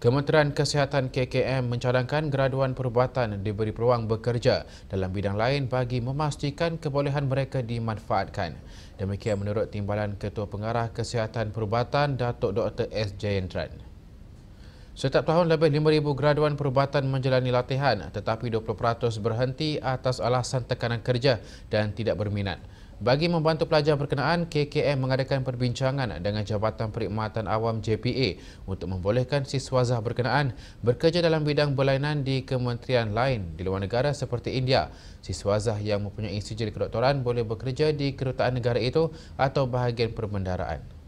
Kementerian Kesihatan KKM mencadangkan graduan perubatan diberi peluang bekerja dalam bidang lain bagi memastikan kebolehan mereka dimanfaatkan. Demikian menurut Timbalan Ketua Pengarah Kesihatan Perubatan Datuk Dr. S. Jayendran. Setiap tahun lebih 5,000 graduan perubatan menjalani latihan tetapi 20% berhenti atas alasan tekanan kerja dan tidak berminat. Bagi membantu pelajar berkenaan, KKM mengadakan perbincangan dengan Jabatan Perkhidmatan Awam JPA untuk membolehkan siswazah berkenaan bekerja dalam bidang berlainan di kementerian lain di luar negara seperti India. Siswazah yang mempunyai sijil kedoktoran boleh bekerja di kedutaan negara itu atau bahagian perbendaraan.